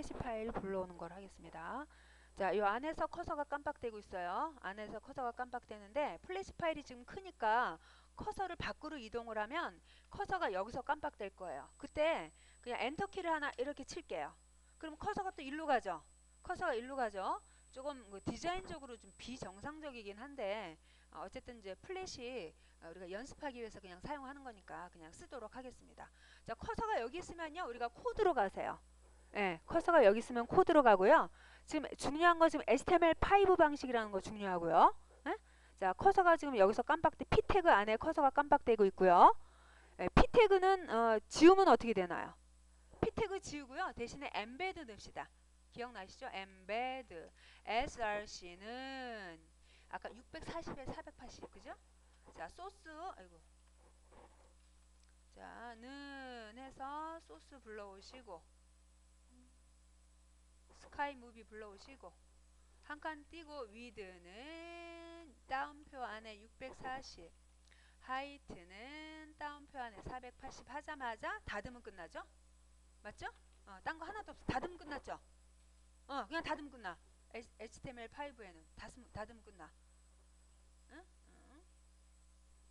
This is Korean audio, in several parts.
플래시 파일 불러오는 걸 하겠습니다. 자, 이 안에서 커서가 깜빡되고 있어요. 안에서 커서가 깜빡되는데 플래시 파일이 지금 크니까 커서를 밖으로 이동을 하면 커서가 여기서 깜빡될 거예요. 그때 그냥 엔터 키를 하나 이렇게 칠게요. 그럼 커서가 또 일로 가죠. 커서가 일로 가죠. 조금 그 디자인적으로 좀 비정상적이긴 한데 어, 어쨌든 이제 플래시 어, 우리가 연습하기 위해서 그냥 사용하는 거니까 그냥 쓰도록 하겠습니다. 자, 커서가 여기 있으면요. 우리가 코드로 가세요. 예, 커서가 여기 있으면 코드로 가고요. 지금 중요한 거 지금 HTML5 방식이라는 거 중요하고요. 예? 자, 커서가 지금 여기서 깜빡대 P 태그 안에 커서가 깜빡대고 있고요. 예, P 태그는 어, 지우면 어떻게 되나요? P 태그 지우고요. 대신에 embed 넣읍시다. 기억나시죠? embed src는 아까 640에 480 그죠? 자, 소스 아이고. 자, 는 해서 소스 불러오시고 sky movie 불러오시고 한 칸 띄고 width는 따옴표 안에 640 height는 따옴표 안에 480 하자마자 닫으면 끝나죠? 맞죠? 어, 딴 거 하나도 없어. 닫으면 끝났죠? 어, 그냥 닫으면 끝나. HTML5에는 닫으면, 닫으면 끝나.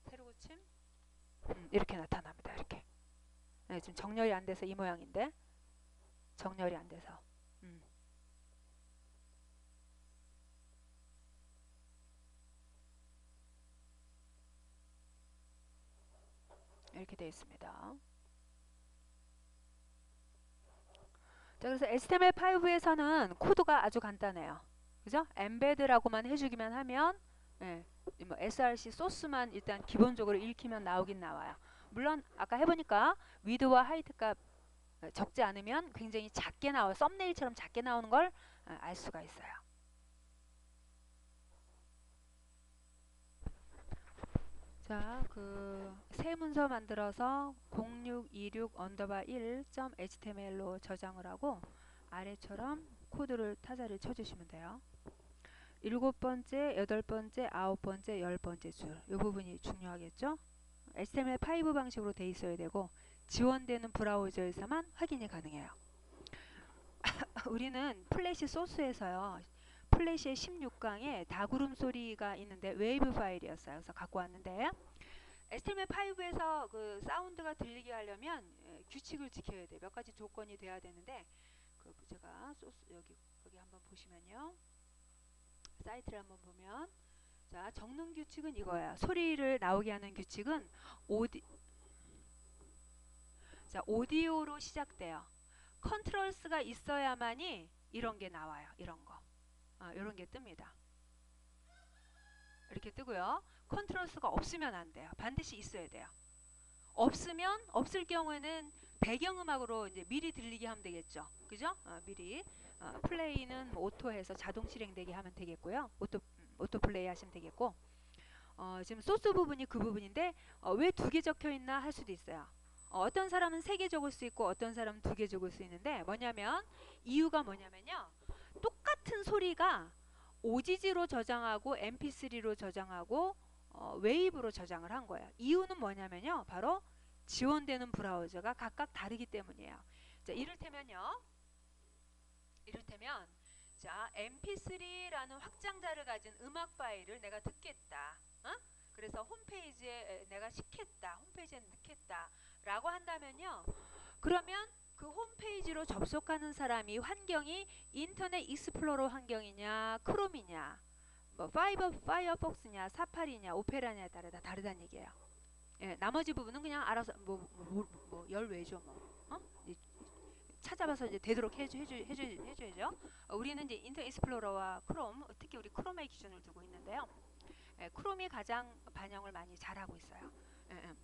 새로 고침? 음, 이렇게 나타납니다. 이렇게. 네, 지금 정렬이 안 돼서 이 모양인데 정렬이 안 돼서. 음. 이렇게 되어 있습니다. 자, 그래서 HTML5에서는 코드가 아주 간단해요. 그죠? embed라고만 해주기만 하면 예, 뭐 src 소스만 일단 기본적으로 읽히면 나오긴 나와요. 물론 아까 해보니까 width와 height 값 적지 않으면 굉장히 작게 나와 썸네일처럼 작게 나오는 걸 알 수가 있어요. 자, 그 새 문서 만들어서 0626 언더바 1.html로 저장을 하고 아래처럼 코드를 타자를 쳐주시면 돼요. 일곱 번째, 여덟 번째, 아홉 번째, 열 번째 줄. 이 부분이 중요하겠죠? HTML5 방식으로 돼 있어야 되고 지원되는 브라우저에서만 확인이 가능해요. 우리는 플래시 소스에서요. 플래시의 16강에 다구름 소리가 있는데 웨이브 파일이었어요. 그래서 갖고 왔는데 HTML5에서 그 사운드가 들리게 하려면 예, 규칙을 지켜야 돼. 몇 가지 조건이 돼야 되는데 그 제가 소스 여기 여기 한번 보시면요. 사이트를 한번 보면 자 적는 규칙은 이거야. 소리를 나오게 하는 규칙은 오디 자 오디오로 시작돼요. controls가 있어야만이 이런 게 나와요. 이런 거. 아, 이런 게 뜹니다. 이렇게 뜨고요. controls가 없으면 안 돼요. 반드시 있어야 돼요. 없으면 없을 경우에는 배경음악으로 이제 미리 들리게 하면 되겠죠. 그죠? 어, 미리 어, 플레이는 뭐 auto해서 자동 실행되게 하면 되겠고요. auto 음, autoplay 하시면 되겠고 어, 지금 소스 부분이 그 부분인데 어, 왜 두 개 적혀 있나 할 수도 있어요. 어떤 사람은 세 개 적을 수 있고 어떤 사람은 두 개 적을 수 있는데 뭐냐면 이유가 뭐냐면요. 똑같은 소리가 OGG로 저장하고 MP3로 저장하고 어, 웨이브로 저장을 한 거예요. 이유는 뭐냐면요. 바로 지원되는 브라우저가 각각 다르기 때문이에요. 자, 이를테면요. 이를테면 자, MP3라는 확장자를 가진 음악 파일을 내가 듣겠다. 어? 그래서 홈페이지에 내가 시켰다. 홈페이지에 넣겠다. 라고 한다면요. 그러면 그 홈페이지로 접속하는 사람이 환경이 인터넷 Explorer 환경이냐, 크롬이냐, 뭐 파이버 파이어폭스냐, 사파리냐, 오페라냐에 따라 다 다르다는 얘기예요. 예, 나머지 부분은 그냥 알아서 뭐, 뭐, 뭐 열외죠 뭐. 어? 찾아봐서 이제 되도록 해줘, 해줘, 해줘, 해줘야죠. 어, 우리는 이제 인터넷 Explorer와 크롬, 특히 우리 크롬의 기준을 두고 있는데요. 예, 크롬이 가장 반영을 많이 잘하고 있어요. 예, 예.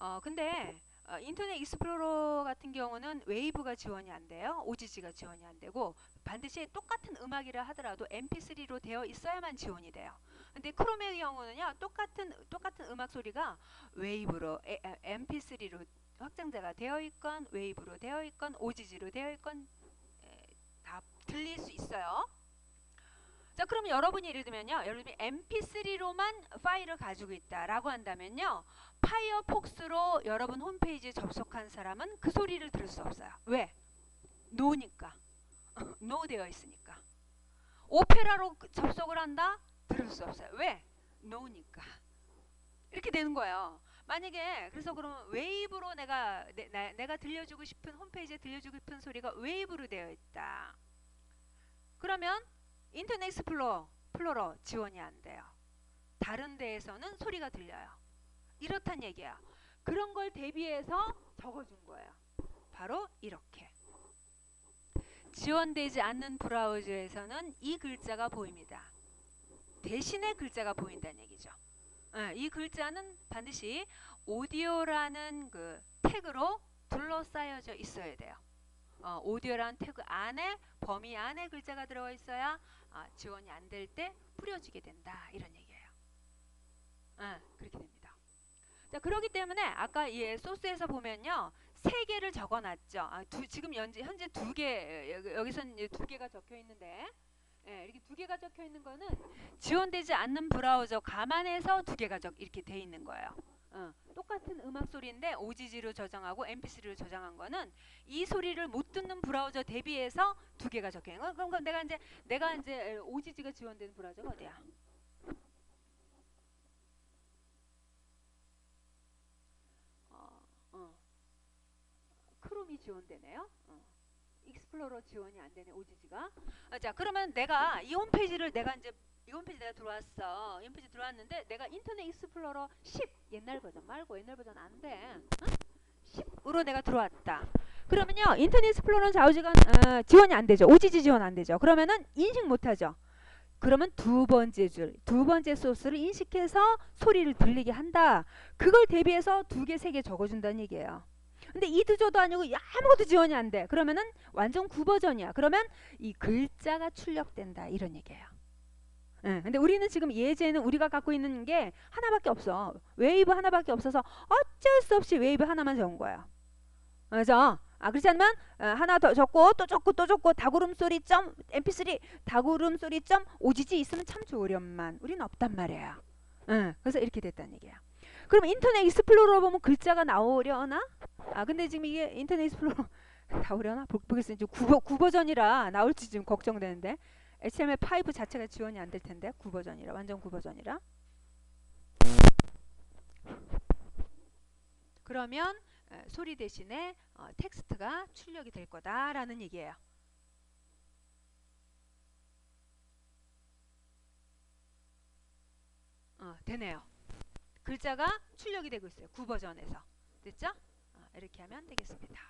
어, 근데 어, 인터넷 Explorer 같은 경우는 웨이브가 지원이 안 돼요. OGG가 지원이 안 되고 반드시 똑같은 음악이라 하더라도 MP3로 되어 있어야만 지원이 돼요. 근데 크롬의 경우는요. 똑같은 똑같은 음악 소리가 웨이브로 에, 에, MP3로 확장자가 되어 있건 웨이브로 되어 있건 OGG로 되어 있건 에, 다 들릴 수 있어요. 자, 그럼 여러분이 예를 들면요. 여러분이 MP3로만 파일을 가지고 있다라고 한다면요. 파이어폭스로 여러분 홈페이지에 접속한 사람은 그 소리를 들을 수 없어요. 왜? no니까 no 되어 있으니까 오페라로 그- 접속을 한다 들을 수 없어요 왜 no니까 이렇게 되는 거예요 만약에 그래서 그러면 웨이브로 내가 내, 나- 내가 들려주고 싶은 홈페이지에 들려주고 싶은 소리가 웨이브로 되어 있다 그러면 인터넷 Explorer 플로러 지원이 안 돼요 다른 데에서는 소리가 들려요 이렇단 얘기야 그런 걸 대비해서 적어준 거예요 바로 이렇게 지원되지 않는 브라우저에서는 이 글자가 보입니다. 대신에 글자가 보인다는 얘기죠. 예, 이 글자는 반드시 오디오라는 그 태그로 둘러싸여져 있어야 돼요. 어, 오디오라는 태그 안에 범위 안에 글자가 들어가 있어야 아, 지원이 안 될 때 뿌려지게 된다 이런 얘기예요. 예, 그렇게 됩니다. 자 그렇기 때문에 아까 이 소스에서 보면요 세 개를 적어놨죠. 아, 두, 지금 현재 현재 두 개 여기선 두 개가 적혀 있는데 예, 이렇게 두 개가 적혀 있는 거는 지원되지 않는 브라우저 감안해서 두 개가 적 이렇게 돼 있는 거예요. 어, 똑같은 음악 소리인데 OGG로 저장하고 MP3로 저장한 거는 이 소리를 못 듣는 브라우저 대비해서 두 개가 적혀 있는 거. 그럼 그럼 내가 이제 내가 이제 OGG가 지원되는 브라우저가 어디야? 어, 어. 크롬이 지원되네요. 어. Explorer 지원이 안 되네 OGG가. 아, 자 그러면 내가 이 홈페이지를 내가 이제 이 홈페이지 내가 들어왔어. 이 홈페이지 들어왔는데 내가 인터넷 Explorer 10 옛날 버전 말고 옛날 버전 안 돼. 응? 10으로 내가 들어왔다. 그러면요 인터넷 Explorer는 좌우지간 어, 지원이 안 되죠. OGG 지원 안 되죠. 그러면은 인식 못 하죠. 그러면 두 번째 줄, 두 번째 소스를 인식해서 소리를 들리게 한다. 그걸 대비해서 두 개, 세 개 적어준다는 얘기예요. 근데 이도 저도 아니고 아무것도 지원이 안 돼. 그러면은 완전 구버전이야. 그러면 이 글자가 출력된다. 이런 얘기예요. 예, 근데 우리는 지금 예제는 우리가 갖고 있는 게 하나밖에 없어. 웨이브 하나밖에 없어서 어쩔 수 없이 웨이브 하나만 적은 거야. 그래서 아 그렇지 않으면 어, 하나 더 적고 또 적고 또 적고 다구름 소리 점 mp3 다구름 소리 점 OGG 있으면 참 좋으련만 우리는 없단 말이에요. 응, 그래서 이렇게 됐다는 얘기야. 그럼 인터넷 Explorer 보면 글자가 나오려나? 아 근데 지금 이게 인터넷 Explorer 나오려나? 보- 보겠습니다. 지금 9, 9버전이라 나올지 지금 걱정되는데 HTML5 자체가 지원이 안 될 텐데 9버전이라 완전 9버전이라 그러면 에, 소리 대신에 어, 텍스트가 출력이 될 거다라는 얘기예요. 어, 되네요. 글자가 출력이 되고 있어요. 9버전에서. 됐죠? 어, 이렇게 하면 되겠습니다.